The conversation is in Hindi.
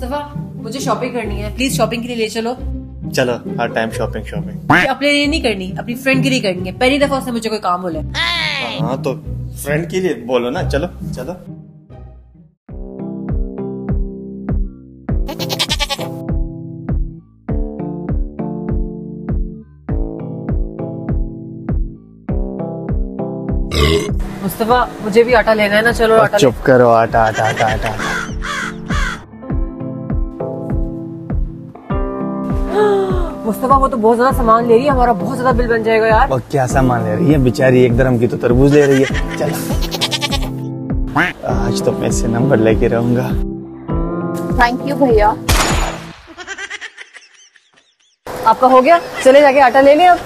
मुस्तफ़ा मुझे शॉपिंग करनी है। प्लीज़ शॉपिंग के लिए ले चलो। चलो हर टाइम शॉपिंग शॉपिंग अपने लिए नहीं करनी अपनी फ्रेंड के लिए करनी है। पहली दफ़ा उसने मुझे कोई काम बोला। हाँ तो फ्रेंड के लिए बोलो ना। चलो चलो। मुस्तफ़ा मुझे भी आटा लेना है ना। चलो आटा चुप करो आटा आटा आटा आटा। मुस्तफ़ा वो तो बहुत ज़्यादा सामान ले रही है हमारा बहुत ज़्यादा बिल बन जाएगा यार। और क्या सामान ले रही है? बेचारी एक धर्म की तो तरबूज ले रही है। चल। आज तो मैं इससे नंबर लेके रहूँगा। थैंक यू भैया। आपका हो गया? चले जाके आटा ले लें अब।